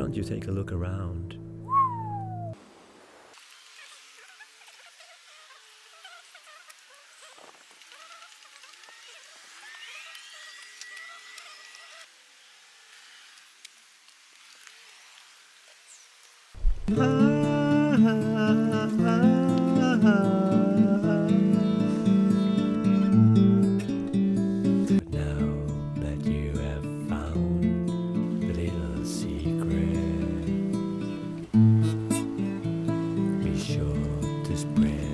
don't you take a look around? Love. Sure to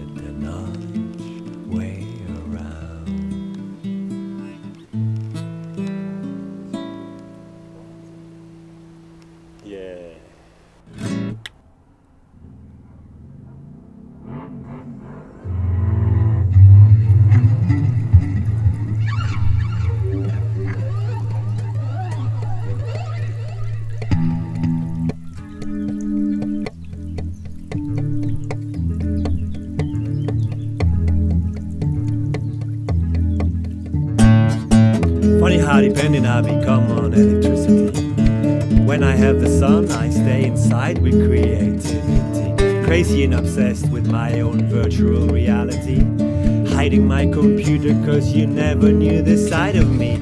Funny how dependent I become on electricity. When I have the sun, I stay inside with creativity. Crazy and obsessed with my own virtual reality. Hiding my computer cause you never knew this side of me.